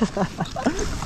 ha ha ha